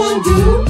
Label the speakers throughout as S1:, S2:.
S1: one do?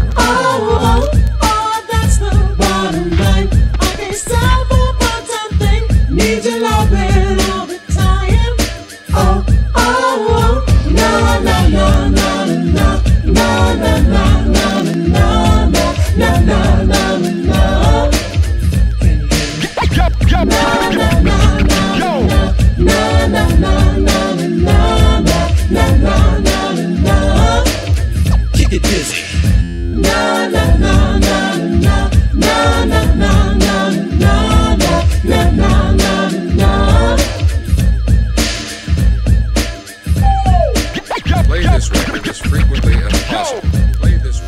S2: Kick it busy.
S1: Na na na na na na na na na na na na na na.
S3: Play this record as frequently as possible. Play this.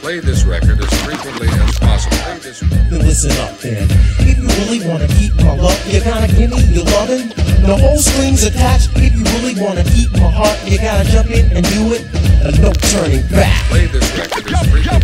S3: Play this record as frequently as possible. Play this.
S2: Then listen up then. If you really wanna keep my love, you gotta give me your loving. The whole strings attached. If you really wanna keep my heart, you gotta jump in and do it. And no turning back.
S3: Play this record as frequently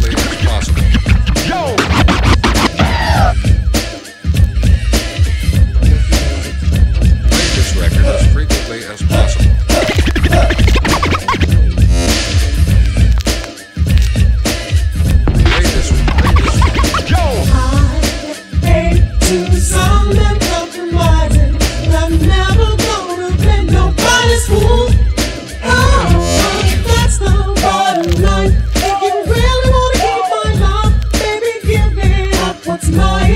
S3: my